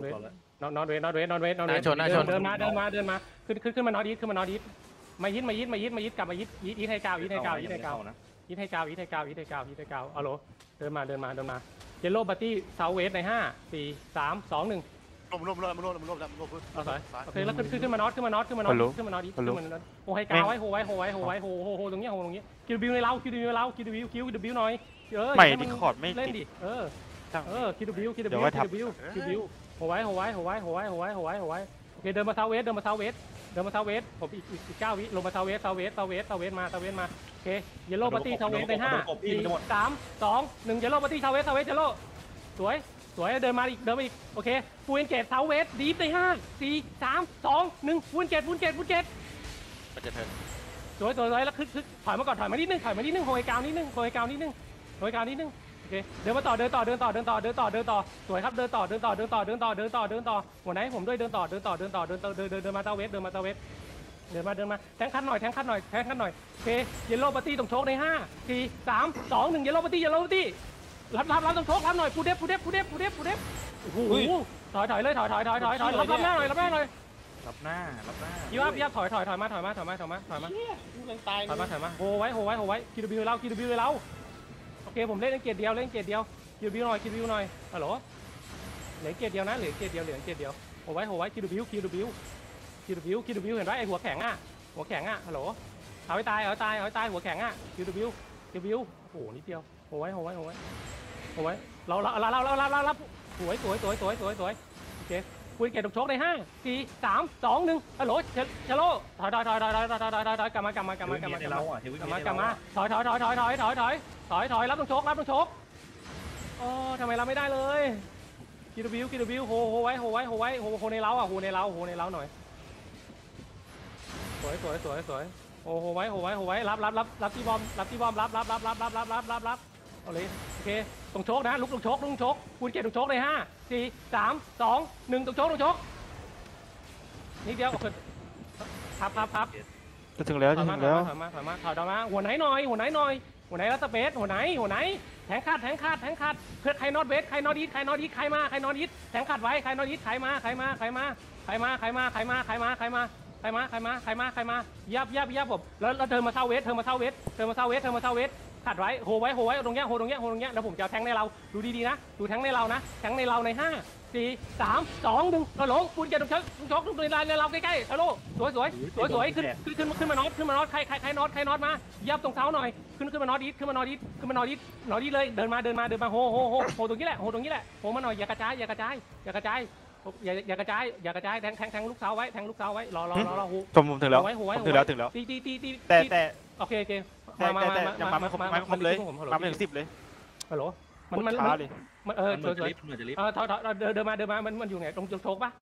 อนเวทก่อนแล้วนอนนอนเวทนอนเวทนอนเวทนอนเวทหน้าชนหน้าชนเดินมาเดินมาเดินมาขึ้นขึ้นขึ้นมานอนอีทขึ้นมานอนอีทมายิดมายิดมายิดมายิดกลับมายิดยิดอีทให้กาวอีทให้กาวอีทให้กาวนะอีทให้กาวอีทให้กาวอีทให้กาวอีทให้กาวเอาโหลเดินมาเดินมาเดินมาเยลโล่บัตตี้เซาเวสในห้าสี่สามสองหนึ่งลมลมลมลมลมลมลมลมเอาสายโอเคแล้วขึ้นขึ้นขึ้นมานอตขึ้นมานอตขึ้นมานอตขึ้นมานอตอีทขึ้นมานอตโอ้ให้กาวไว้โหไว้โหไว้โหไว้โหโหโหตรงเนี้ยโหตรงเนี้ยคิวบิวในเราคิวบิวในเราคิวบิวคิวบิวหน่อยเออไม่ให้ดิคอร์ดไม่เล่นติดดิเออช่างเออคิวบิวคิวเดี๋บิยววไว้คิทับวบิวคิวบิว โหไว้โหไว้โหไว้โหไว้โหไว้โหไว้โหไว้โอเคเดินมาเซาเวสเดินมาเซาเวสเดินมาเซาเวสผมอีกอีกเก้าวิลงมาเซาเวสเซาเวสเซาเวสเซาเวสมาเซาเวสมาโอเคเยลโล่บัตตี้เซาเวสในห้าสี่สามสองหนึ่งเยลโล่บัตตี้เซาเวสเซาเวสเยลโล่สวยสวยเดินมาอีกเดินมาอีกโอเคฟูเอนเกตเซาเวสดีฟในห้าสี่สามสองหนึ่งฟูเอนเกตฟูเอนเกตฟูเอนเกตมันจะเทิร์นสวยสวยสวยแล้วคึกคึกถอยมาก่อนถอยมานิดนึงถอยมานิดนึงโหยกาวนิดนึงโหยกาวนิดนึงโหยกาวนิดนึง โอเคเดินมาต่อเดินต่อเดินต่อเดินต่อเดินต่อเดินต่อสวยครับเดินต่อเดินต่อเดินต่อเดินต่อเดินต่อเดินต่อหัวไหนผมด้วยเดินต่อเดินต่อเดินต่อเดินต่อเดินเดินเดินมาเตาเวสเดินมาเตาเวสเดินมาเดินมาแทงคันหน่อยแทงคันหน่อยแทงคันหน่อยโอเคเยลโล่ปาร์ตี้ตรงโชคในห้าสี่สามสองหนึ่งเยลโล่ปาร์ตี้เยลโล่ปาร์ตี้รับรับรับตรงโชครับหน่อยฟูเดฟฟูเดฟฟูเดฟฟูเดฟฟูเดฟโอ้โหถอยถอยเลยถอยถอยถอยถอยถอยรับรับหน้าหน่อยรับหน้าหน่อยรับหน้ารับหน้ายี่ว่ายี่ว่าถอยถอยถอยมาถอยมาถอยมาถอยมาถอยมาดูแรงตายถอยมาถอยมาโหไว้โหไว้โหไว้คิวบิวเราคิวบิวเราโอเคผมเล่นเกียร์เดียวเล่นเกียร์เดียวคิวบิวหน่อยคิวบิวหน่อยฮัลโหลเหลือเกียร์เดียวนะเหลือเกียร์เดียวเหลือเกียร์เดียวโหไว้โหไว้คิวบิวคิวบิวคิวบิวคิวบิวเห็นไหมไอหัวแข็งอะหัวแข็งอะฮัลโหลเอาให้ตายเอาให้ตายเอาให้ตายหัวแข็งอะคิวบิวคิวบิวโอ้โหนิดเดียวโหไว้โหไว้โหไว้โหไว้เราเราเราเราเราเราเราสวยสวยสวยสวยสวยสวยโอเค คุยเกียร์ตกชกในห้าสี่สามสองหนึ่งฮัลโหลเชเชโลถอยถอยถอยถอยถอยถอยถอยถอยถอยกลับมากลับมากลับมากลับมากลับมากลับมากลับมาถอยถอยถอยถอยถอยถอยถอยถอยถอยรับต้องชกรับต้องชกโอ้ทำไมรับไม่ได้เลยคิวบิวคิวบิวโหโหไว้โหไว้โหไว้โหโหในเล้าอะโหในเล้าโหในเล้าหน่อยสวยสวยสวยสวยโอ้โหไว้โหไว้โหไว้รับรับรับรับที่บอมรับที่บอมรับรับรับรับรับรับรับรับ เอาเลยโอเคตรงโชกนะลุกตรงโชกลุกตรงโชกคุณเกียรติตรงโชกเลยห้าสี่สามสองหนึ่งตรงโชกตรงโชกนิดเดียวโอเคครับครับครับจะถึงแล้วถจะอยถึมางถอยแล้วมาถอยมาถอยมาถอยมาหัวไหนหน่อยหัวไหนหน่อยหัวไหนรัสเปซหัวไหนหัวไหนแทงขาดแทงขาดแทงขาดเพื่อใครนอตเวสใครนอตอีทใครนอตอีทใครมาใครนอตอีทแทงขาดไว้ใครนอตอีทใครมาใครมาใครมาใครมาใครมาใครมาใครมาใครมาใครมาใครมาใครมาใครมายับยับยับผมแล้วแล้วเธอมาเท่าเวสเธอมาเท่าเวสเธอมาเท่าเวสเธอมาเท่าเวส ขัดไว้โหไว้โหไว้ตรงเนี้ยโหตรงเนี้ยโหตรงเนี้ยแล้วผมจะแทงในเราดูดีๆนะ ดูแทงในเรานะแทงในเราในห้าสี่สามสองหนึ่งกระหลงปูนเกตตรงเชิงตรงชกตรงในในเราใกล้ๆฮัลโหลสวยสวยสวยสวยขึ้นขึ้นขึ้นขึ้นมานอตขึ้นมานอตใครใครใครนอตใครนอตมายับตรงเท้าหน่อยขึ้นขึ้นมานอตอีทขึ้นมานอตอีทขึ้นมานอตอีทนอตอีทเลยเดินมาเดินมาเดินมาโหโหโหโหตรงนี้แหละโหตรงนี้แหละโหมาหน่อยอย่ากระจายอย่ากระจายอย่ากระจายอย่าอย่ากระจายอย่ากระจายแทงแทงแทงลูกเท้าไว้แทงลูกเท้าไว้รอรอรอรอโหผมผมถึงแล้วโหไว้โหไว้ผมโหถึงไว้แล้วถึงแล้วตีตีตีตีแต่แต่โอเคโอเค แต่มาแต่มาแต่มายังมาไม่ครบไม่ครบเลยผมมาไม่ถึงสิบเลยฮัลโหลมันมันช้าเลยมันเออมันเหสมืวอยนสวยจะลิฟต์เหมือนจะลิฟต์เออถอยถอยเดินเดินมาเดินมามันมันอยู่ไหนตรงโชกปะ